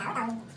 Áo đ